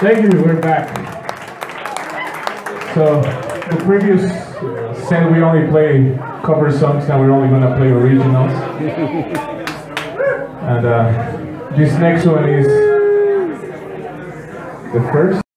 Thank you, we're back. So, the previous uh, said we only play cover songs, now we're only gonna play originals. and uh, this next one is the first.